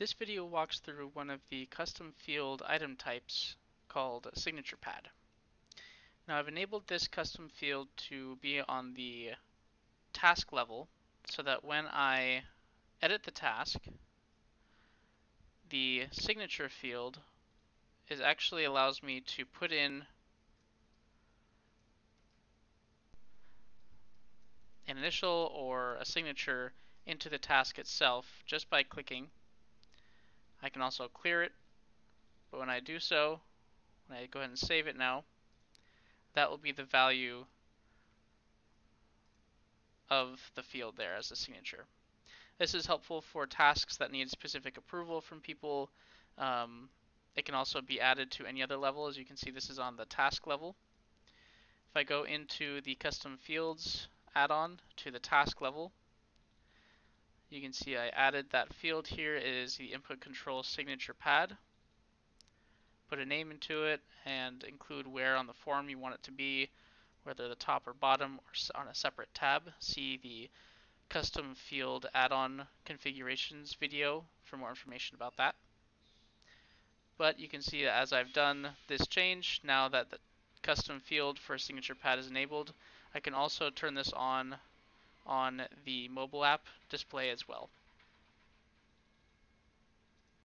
This video walks through one of the custom field item types called signature pad. Now I've enabled this custom field to be on the task level so that when I edit the task, the signature field is actually allows me to put in an initial or a signature into the task itself just by clicking. I can also clear it, but when I do so, when I go ahead and save it now, that will be the value of the field there as a signature. This is helpful for tasks that need specific approval from people. Um, it can also be added to any other level. As you can see, this is on the task level. If I go into the custom fields add-on to the task level. You can see I added that field here it is the input control signature pad. Put a name into it and include where on the form you want it to be, whether the top or bottom or on a separate tab. See the custom field add-on configurations video for more information about that. But you can see that as I've done this change, now that the custom field for signature pad is enabled, I can also turn this on on the mobile app display as well.